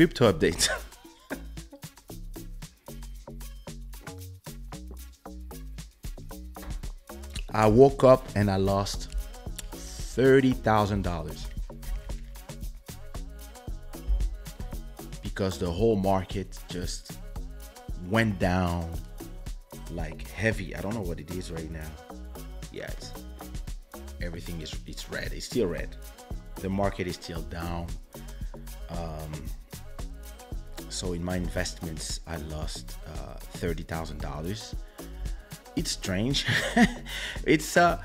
crypto update. I woke up and I lost $30,000 because the whole market just went down like heavy. I don't know what it is right now. It's, everything is it's red. It's still red. The market is still down. Um, so in my investments, I lost uh, thirty thousand dollars. It's strange. it's uh,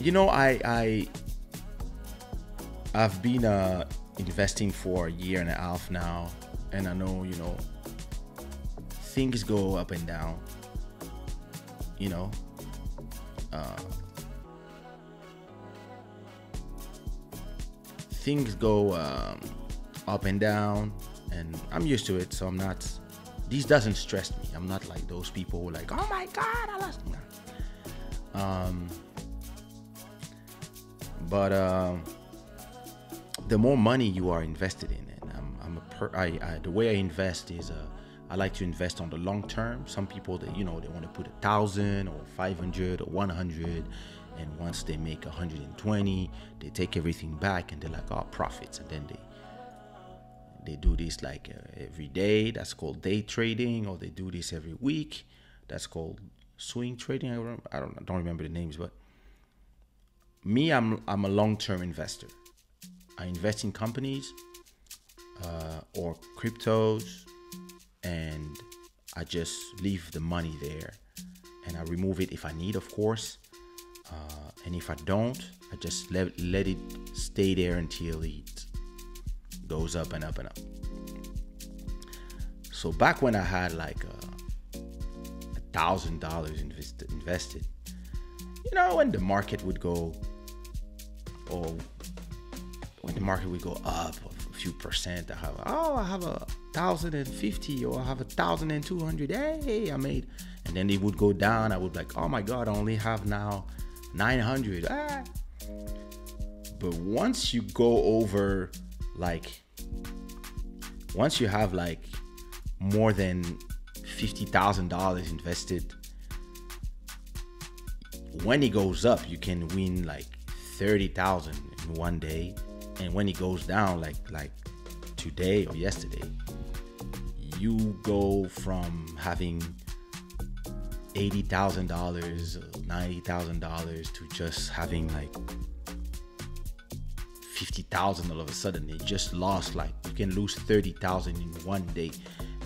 you know, I I I've been uh investing for a year and a half now, and I know you know things go up and down. You know, uh, things go um, up and down, and I'm used to it, so I'm not. This doesn't stress me. I'm not like those people who like, oh my god, I lost. Nah. Um, but um, the more money you are invested in, and I'm, I'm a per, I, I, the way I invest is uh, I like to invest on the long term. Some people that you know they want to put a thousand or five hundred or one hundred, and once they make 120, they take everything back and they're like, oh, profits, and then they they do this like uh, every day. That's called day trading, or they do this every week. That's called swing trading. I don't I don't, I don't remember the names, but me, I'm I'm a long term investor. I invest in companies uh, or cryptos and I just leave the money there and I remove it if I need, of course. Uh, and if I don't, I just let, let it stay there until it goes up and up and up. So back when I had like a thousand dollars invested, you know, when the market would go, or when the market would go up a few percent, I have oh I have a thousand and fifty or I have a thousand and two hundred. Hey, I made, and then it would go down. I would like, oh my god, I only have now nine hundred. Ah. But once you go over like, once you have like more than fifty thousand dollars invested, when it goes up, you can win like thirty thousand in one day, and when it goes down, like like today or yesterday, you go from having eighty thousand dollars, ninety thousand dollars to just having like fifty thousand all of a sudden. It just lost like you can lose thirty thousand in one day.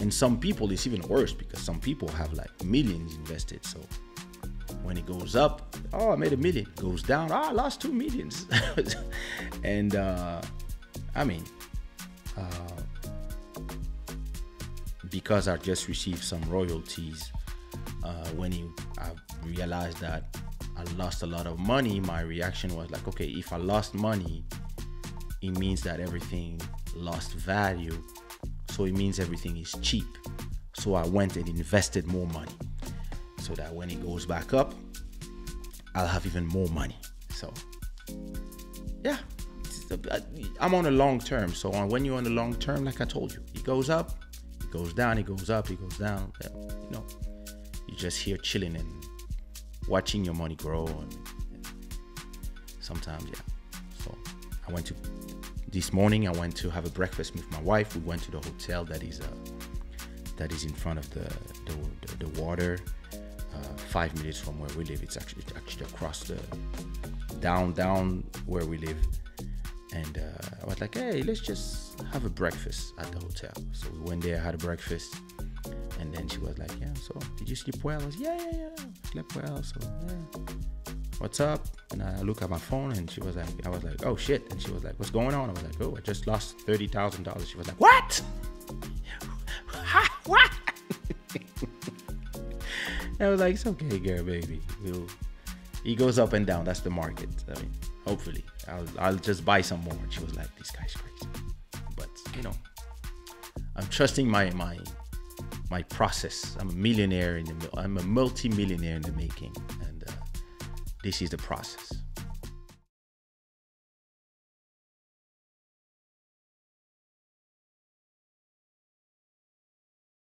And some people it's even worse because some people have like millions invested. So when it goes up, oh I made a million. Goes down, oh I lost two millions. and uh I mean uh because I just received some royalties. Uh, when you, I realized that I lost a lot of money, my reaction was like, okay, if I lost money, it means that everything lost value. So it means everything is cheap. So I went and invested more money so that when it goes back up, I'll have even more money. So, yeah, uh, I'm on a long term. So when you're on the long term, like I told you, it goes up, it goes down, it goes up, it goes down. You know, you're just here chilling and watching your money grow. And, sometimes, yeah. So I went to this morning. I went to have a breakfast with my wife. We went to the hotel that is uh, that is in front of the the, the, water. Uh, five minutes from where we live. It's actually it's actually across the down down where we live and uh, I was like, hey, let's just have a breakfast at the hotel. So we went there, had a breakfast, and then she was like, yeah, so did you sleep well? I was, yeah, yeah, yeah, slept well. So yeah, what's up? And I look at my phone, and she was like, I was like, oh shit, and she was like, what's going on? I was like, oh, I just lost thirty thousand dollars. She was like, what? what? I was like, it's okay, girl, baby. We'll, he goes up and down. That's the market. I mean, hopefully, I'll, I'll just buy some more. And she was like, this guy's crazy. But you know, I'm trusting my my my process. I'm a millionaire in the I'm a multi-millionaire in the making, this is the process.